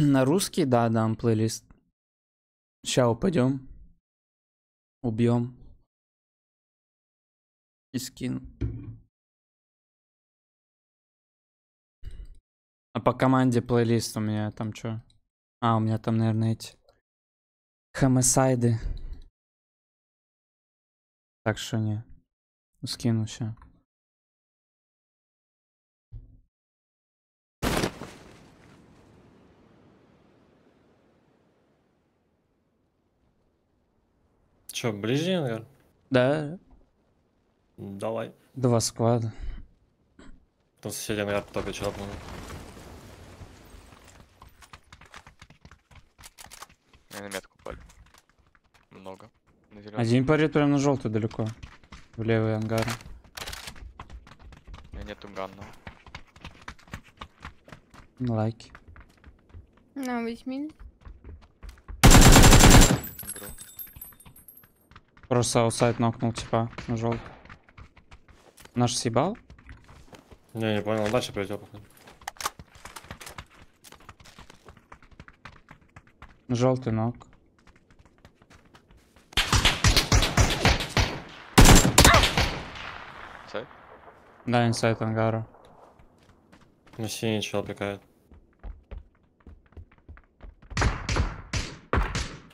На русский, да, дам плейлист. Ща упадем. Убьем. И скину. А по команде плейлист у меня там что? А, у меня там, наверное, эти хомосайды. Так что не. Скину все. Че, ближний ангар? Да, Давай. два склада. Там соседи ангар только чапнул. Мне на метку пали. Много. Один парит прям на желтый далеко. В левый ангар. У меня нету ганна. Лайки. На, возьми. Просто outside нокнул, типа, на желтый. Наш съебал? Не, не понял, он дальше прилетел, походу. Желтый knock. Side? Да, inside ангара. На синий чел пикает.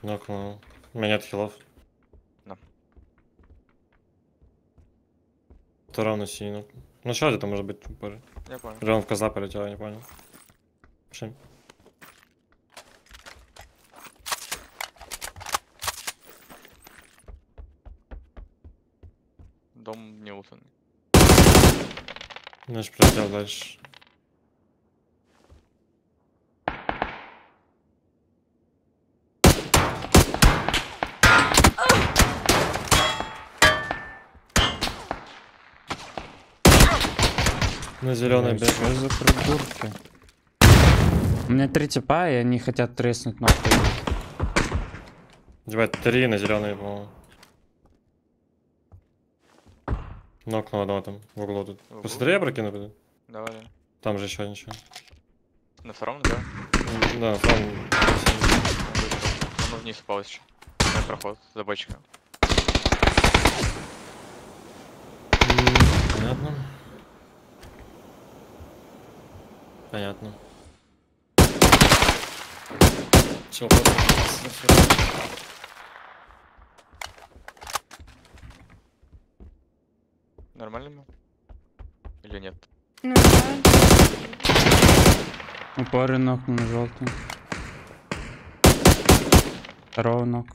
Нокнул. У меня нет хилов. То равно синий. Ну что это может быть? Я понял. Или он в козла полетел, я не понял. Пошли. Дом не утонный. Наш прилетел дальше. На бег. Что за придурки? У меня три типа, и они хотят треснуть ногу. Ебать, три на зеленый, по-моему. Нокнул одного там в углу тут. В углу? Посмотри, я прокину буду. Давай. Там же еще ничего. На втором, да? Да, там. Он вниз упал еще. На проход за бочкой. Понятно. Понятно. Чё, Нормально ему? Или нет? Ну да. У пары ног на желтый. Второго ног.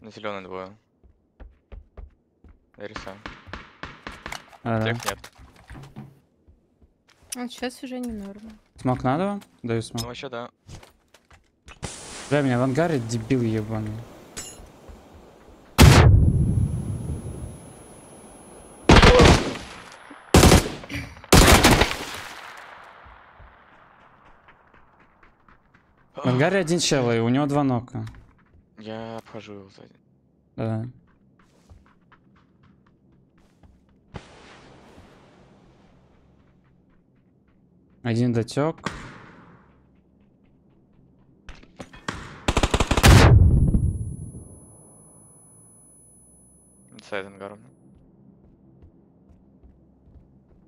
На зеленый двое. Я рисую. А, да. Тех нет. Вот сейчас уже не норма. Смок надо вам? Даю Ну смок. вообще да. Бля, меня в ангаре дебил ебаный. В ангаре один чел, и у него два нока. Я обхожу его сзади. Да. Один дотек. Ангаром.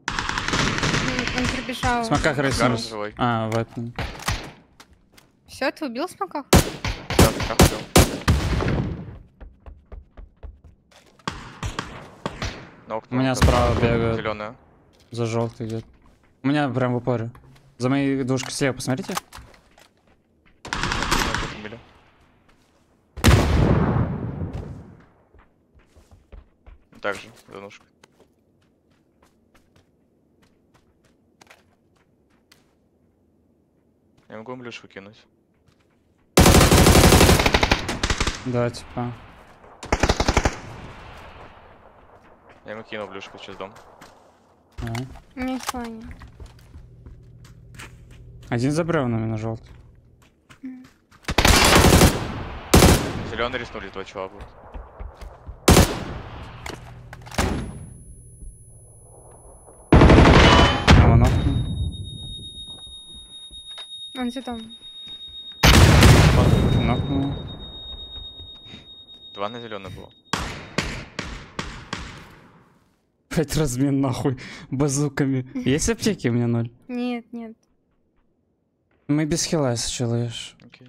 М, Он прибежал. Смоках живой. А, в этом. Все, ты убил смоках? Да, ходил. На окно. У меня справа бегают. Зеленая. За желтый идет. У меня прям в упоре. За моей душкой слева, посмотрите. Также, за ножкой. Я могу им люшку кинуть. Да, типа. Я ему кинул блюшку через дом. А. Меня слоне. Один за бревнами на желтый. Зеленый риснули, два чела будет. Он за дом. Нокнул. Два на зеленый было. Опять размен нахуй базуками. Есть аптеки у меня ноль? Нет, нет. Мы без хила сначала ешь. Окей.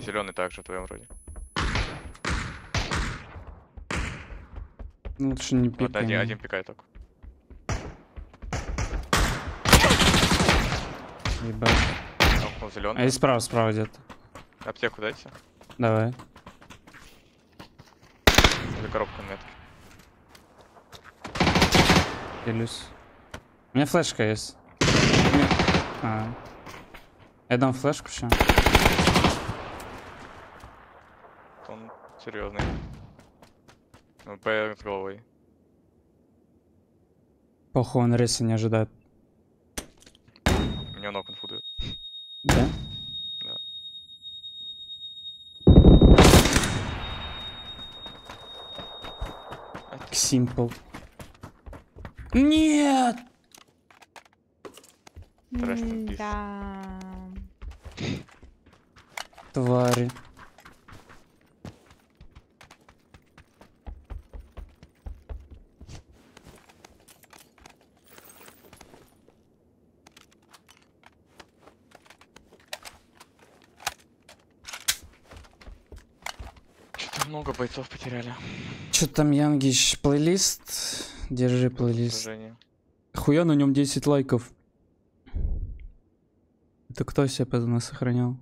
Зеленый также в твоем вроде. Ну, Лучше не Вот пикай. один, ну. один пикает только. Ебать. А и справа, справа где-то. Аптеку дайте. Давай. Коробку метки. Делюсь. У меня флешка есть. Меня- А. Я дам флешку сейчас. Он серьезный. Ну, П с головой. Похуй, он рейса не ожидает. У него ног инфудует. Да? Да. Simple. Нет! Да. Твари. Что-то много бойцов потеряли. Чё там, Янгич, плейлист? Держи плейлист. Хуя на нем 10 лайков. Это кто себе поздно сохранял?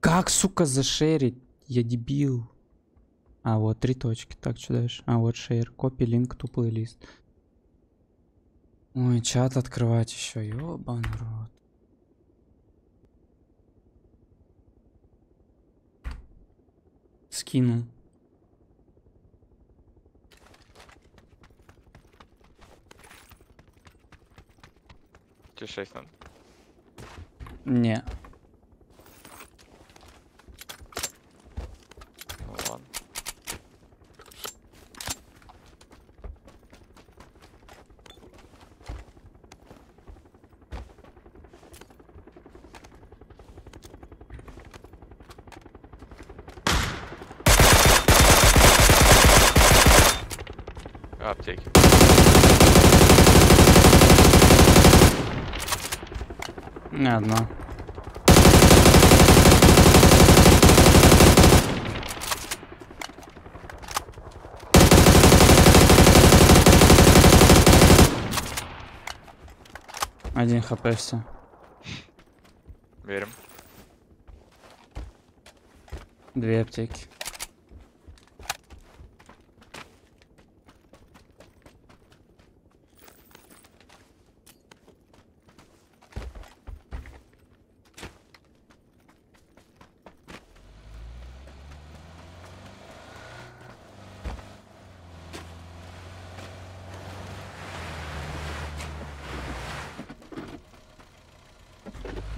Как, сука, зашерить? Я дебил. А, вот, три точки. Так, что дальше? А, вот шейр. Копи линк ту плейлист. Ой, чат открывать еще. Ёбан рот. Скинул. Тебе 6 надо. Не. Ну ладно. Аптеки. Не одна. Один хп все. Верим. Две аптеки.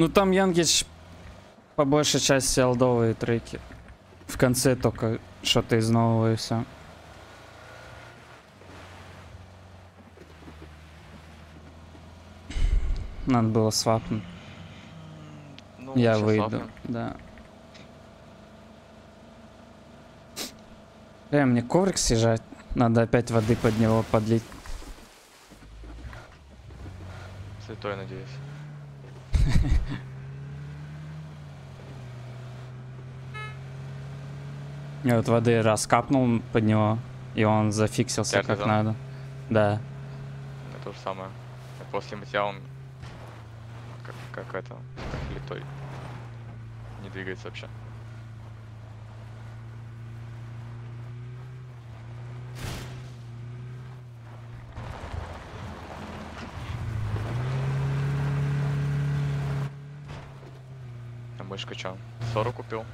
Ну там Янгич по большей части олдовые треки. В конце только что-то из нового и все. Надо было свапнуть. Ну, Я выйду, лапнем. да. Бля, мне коврик съезжать. Надо опять воды под него подлить. Святой, надеюсь. Я вот воды раз капнул под него, и он зафиксился как надо. Да. Это то же самое. После мытья он как, как это, как литой. Не двигается вообще. Мышка чё? 40 купил?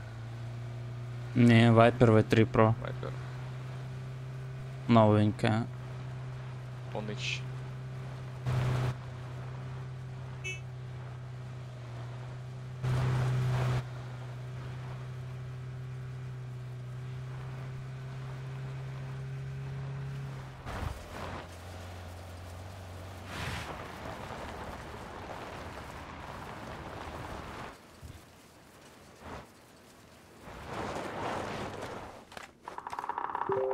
Не, Viper V3 Pro. Вайпер. Новенькая. Полныч.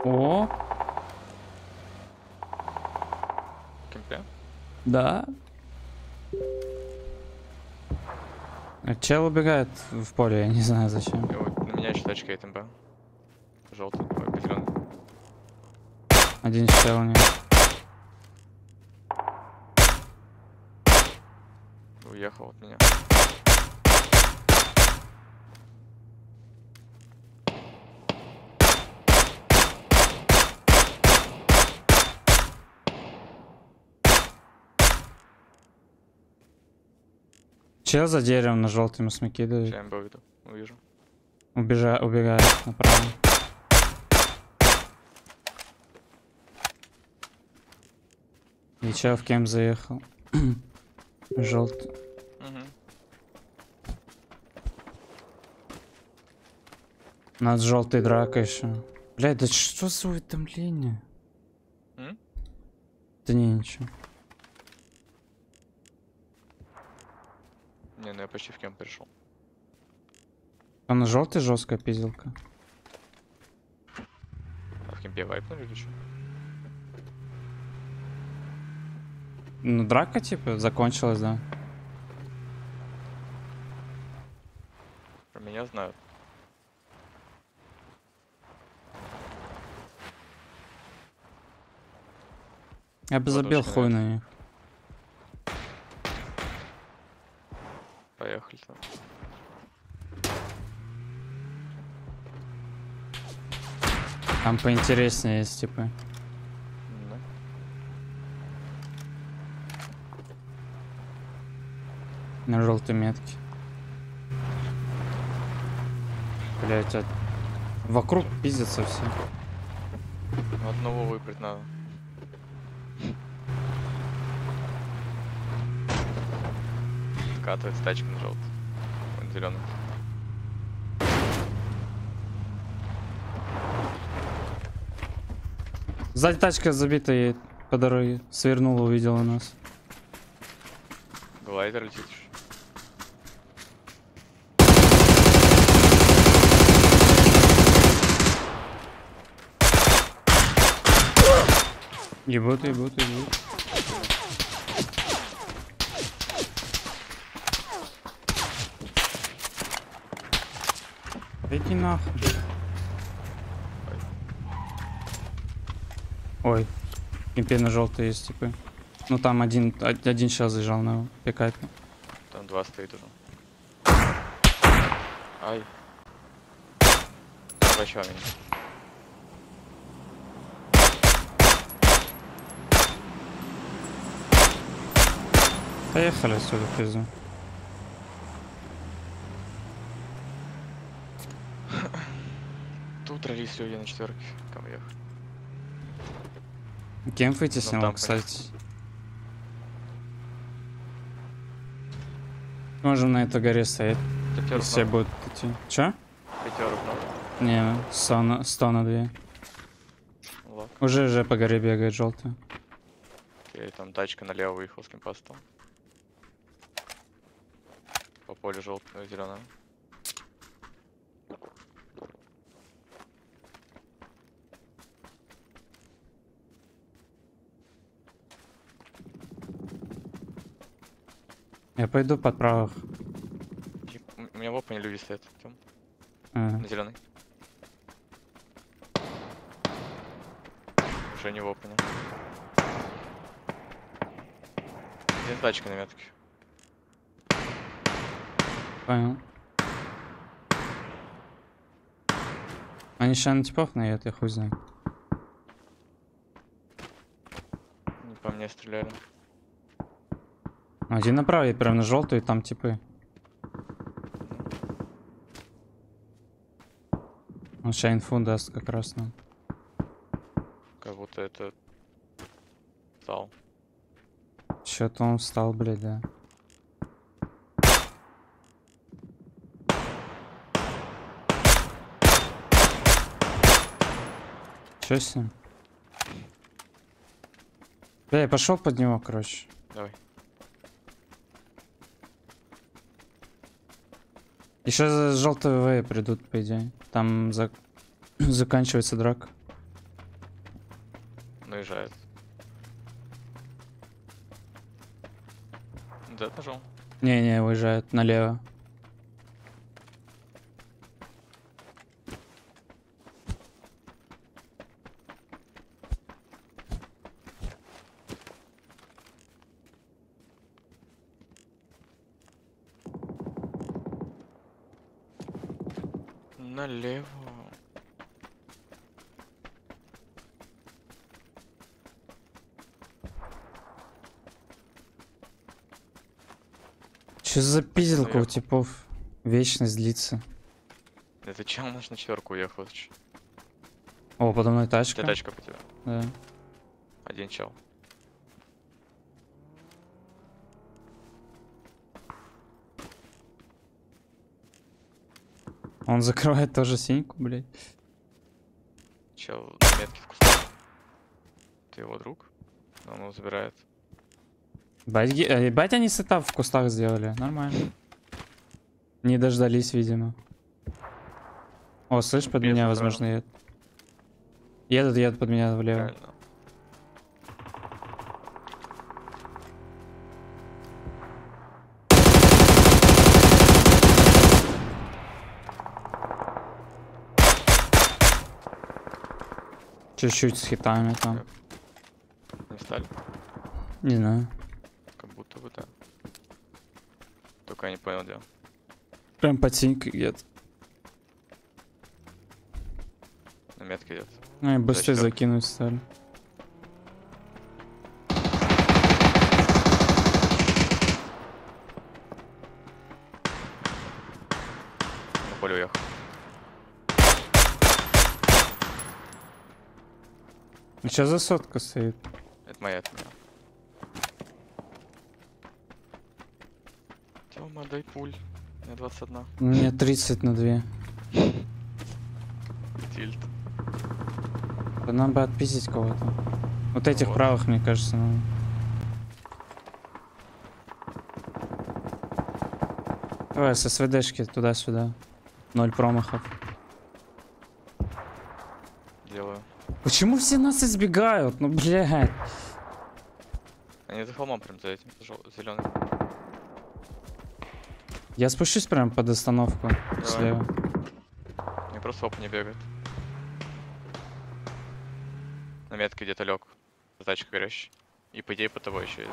О, Кемпе? Да. А Чел убегает в поле, я не знаю зачем. На меня еще тачка МБ. Желтый, ой, зеленый. Один чел не. Уехал от меня. Чел за деревом на желтым смоки дает. Сейчас МБ уведу. Увижу. Убежа... Убегает направо. И чел в кем заехал. Желтый. Угу. У нас желтый драка еще. Блядь, да что за уведомление? М? Да не, ничего. Не, ну я почти в кемп пришел. А на желтый жесткая пизелка. А в кемпе вайпнули или что? Ну, драка, типа, закончилась, да. Про меня знают. Я бы забил хуй на них. Поехали там. Там поинтереснее есть, типа. Да. На желтой метке. Блять, а... вокруг пиздятся все. Одного выбрать надо. Катывается тачка на желтый. Он зеленый. Сзади тачка забита едет по дороге. Свернула, увидела нас. Глайдер летит. Ебут, ебут, ебут. Иди нахуй. Ой, кемпе на желтый есть, типа. Ну там один, од- один сейчас заезжал на пикапе. Там два стоит уже. Ай. Два человека. Поехали отсюда, пизду. Тут релиз люди на четверке. Кому ехать? Кемп вытеснил, там, кстати. Можем на этой горе стоять, Пятерок все надо. будут идти. Чё? Пятерок надо. Не, 100 на, 100 на 2. Ладно. Уже уже по горе бегает желтый. И там тачка налево выехал с кемпастом. По полю желтого зеленого. Я пойду под правых. У меня в опене люди стоят. Тём, А, на зеленый. Уже не в опене. Один тачка на метке. понял. Они сейчас на типов наедут, я хуй знаю. Не по мне стреляли. Один направо, и прям на желтую, там типы. Он сейчас инфу даст как раз нам. Как будто это зал. Что-то он встал, блядь, да. Че с ним? Бля, я пошел под него, короче. Еще желтые ВВ придут, по идее. Там за... заканчивается драк. Наезжают. Да, пожалуй. Не-не, уезжают налево. Че за пизделка у типов? Вечность длится. Это чел наш на четверку уехал. О, подо мной тачка. тачка по тебе? Да. Один чел. Он закрывает тоже синьку, блядь. Чел на метке в кустах. Ты его друг? Он его забирает. Бать, ге- э, ебать они сетап в кустах сделали. Нормально. Не дождались, видимо. О, слышь, под Без меня, охраны. возможно, едут. Едут, едут под меня влево. Правильно. Чуть-чуть с хитами там. Не стали? Не знаю. Как будто бы да. Только я не понял, где. Прям под синькой где-то. На метке идет. Ну и быстрее четвёрку. закинуть стали. На поле уехал. Сейчас за сотка стоит. Это моя, это моя. Дай пуль. У меня 21. У меня 30 на 2. Тильт. Да нам бы отпиздить кого-то. Вот этих Вот. правых, мне кажется, надо. Давай, с СВДшки туда-сюда. Ноль промахов. Делаю. Почему все нас избегают? Ну, блядь. Они за холмом прям за этим, зеленым. Я спущусь прям под остановку слева. Мне просто оп не бегает. На метке где-то лег. Тачка горящая. И по идее по тобой еще идут.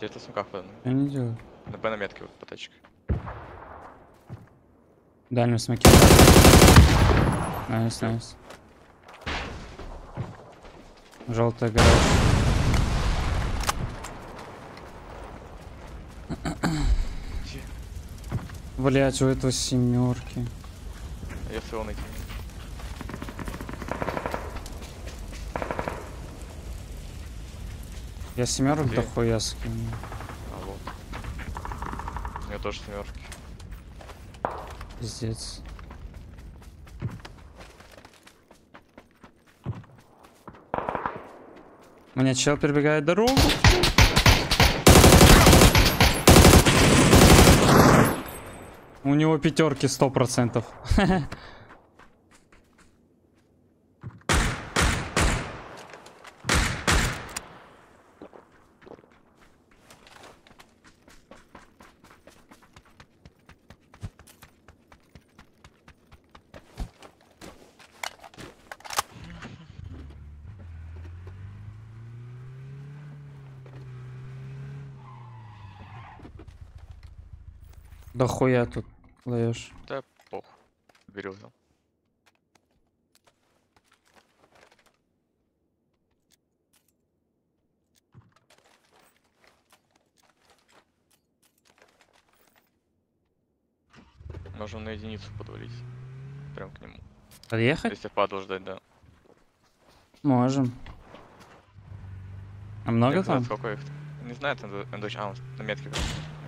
Где-то в сумках подано. Я не делаю. На Б на метке вот по тачке. Дальнюю смоки. Найс, найс. Желтая. Где? Блять, у этого семерки. Я своего найти. Я семерок Где? дохуя скину. А вот. У меня тоже семерки. Пиздец. У меня чел перебегает дорогу. У него пятерки сто процентов. Хуя тут ловишь. Да пох. Взял. Можем на единицу подвалить. Прям к нему. Подъехать? Если падал ждать, да. Можем. А много Я там? Сколько их? Не знаю, НДЧ. А, на метке.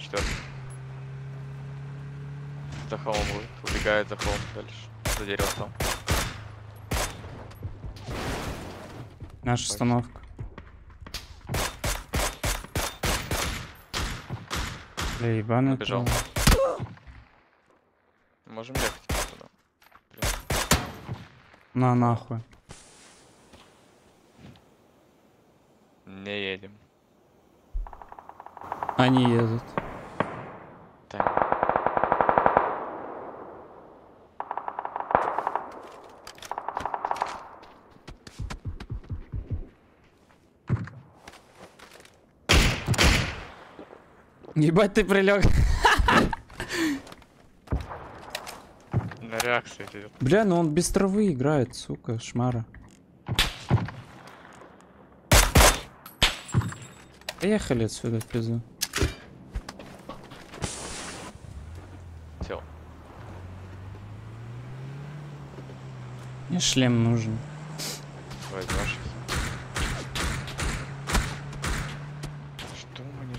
четвертый. За холм. Убегает за холм дальше. За дерево там. Наша установка. Да ебаный. Убежал. ты. Можем ехать туда. На нахуй. Не едем. Они едут. Там. Ебать ты прилег. На реакции идет. Бля, ну он без травы играет, сука, шмара. Поехали отсюда в пизду. Сел. Мне шлем нужен. Возьмешь. Что мне?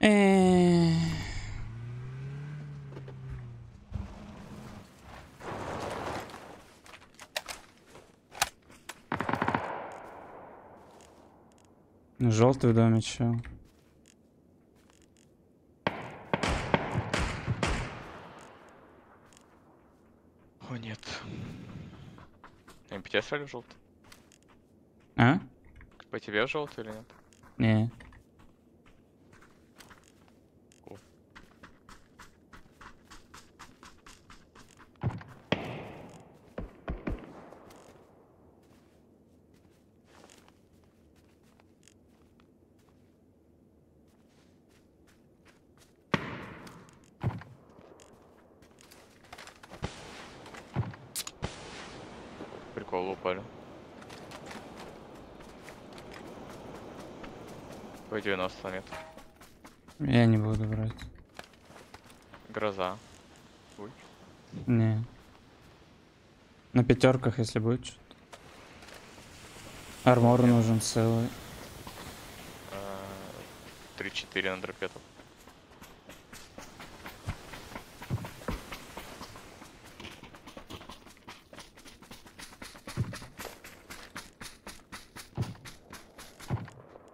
Э. Желтый в доме чё? О, нет. МПТ или желтый? А? По тебе желтый или нет? Не. Прикол упали. По 90 метров. Я не буду брать. Гроза. Не. На пятерках, если будет что-то. Армор нужен целый. Э, 3-4 на дропету.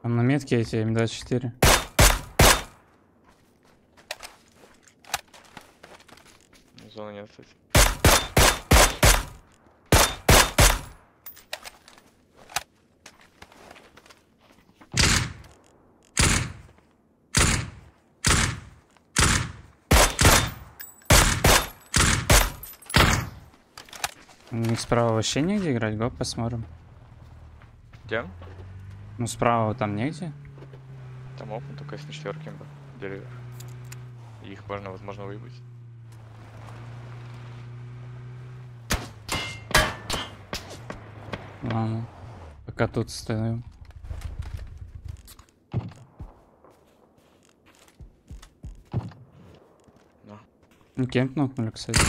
Там на метке эти М24. Зоны нет, кстати. У них справа вообще негде играть, го посмотрим. Где? Ну справа там негде. Там опен только если на четверке бы. деревьев. Их можно, возможно, выебать. Ладно. Пока тут стою. Да. Ну, кемп нокнули, кстати.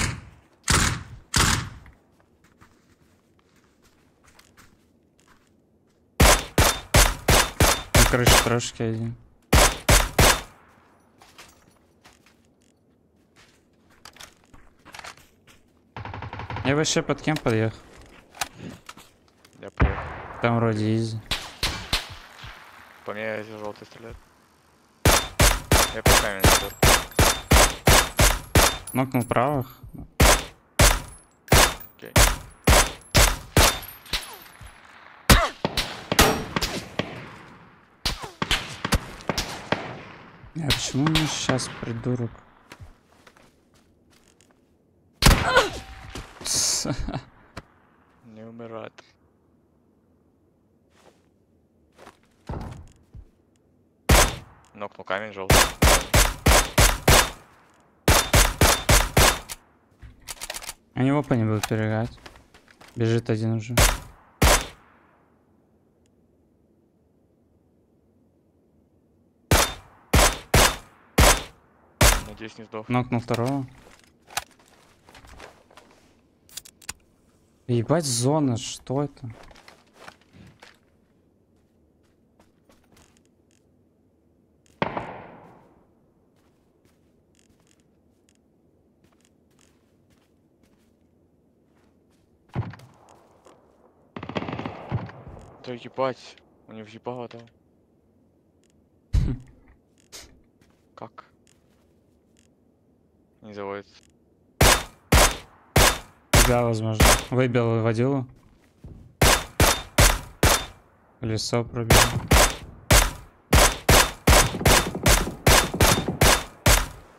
Крыше трошки один. Я вообще под кем подъехал? Я приехал. Там вроде изи. По мне эти желтые стреляют. Я по камень. Нокнул правых. Окей. А почему мне сейчас придурок? Не умирает. Нокнул камень желтый. Они опа не будут перегать. Бежит один уже. Надеюсь, не сдох. Нокнул второго. Ебать, зона, что это? Да ебать, у него въебало дал. Как? Не заводится. Да, возможно. Выбил водилу. Колесо пробил.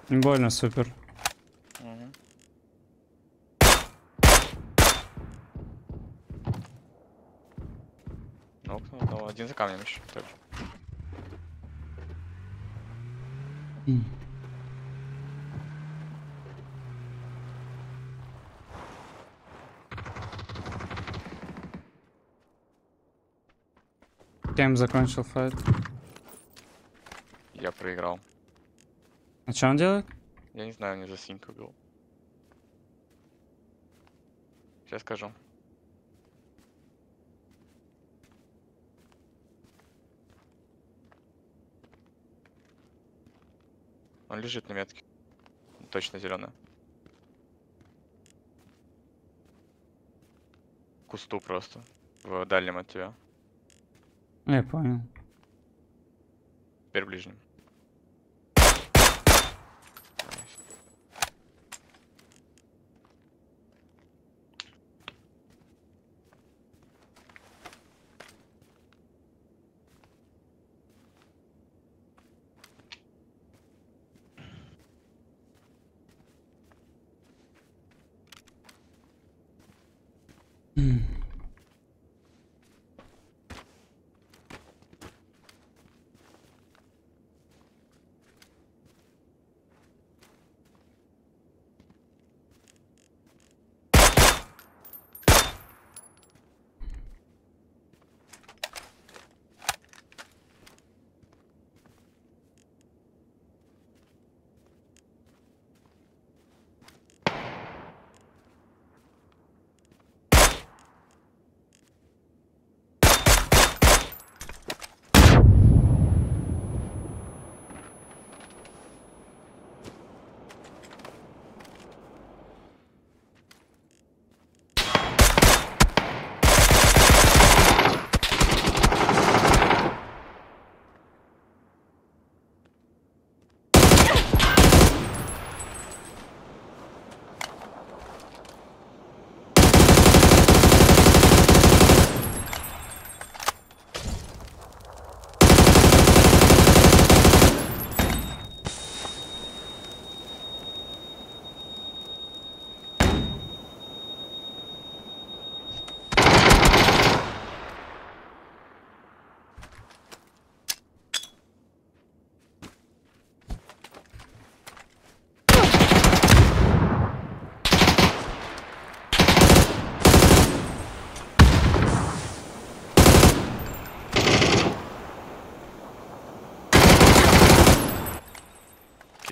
Не больно, супер. Мгм. Ну. Один за камнем еще. Тоже. М. Кем закончил файт? Я проиграл. А что он делает? Я не знаю, не за синьку был. Сейчас скажу. Он лежит на метке. Точно зеленая. Кусту просто. В дальнем от тебя. Я понял. Теперь ближнем.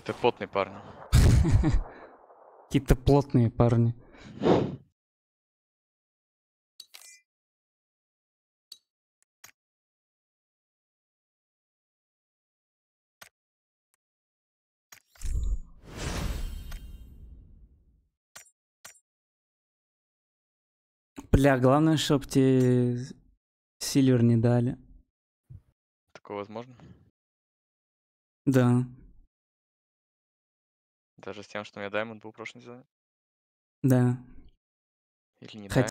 Какие-то потные парни. Какие-то плотные парни. Бля, главное, чтоб тебе Сильвер не дали. Такое возможно? Да, Даже с тем, что у меня Даймонд был в прошлом сезоне? да. Или не Хотя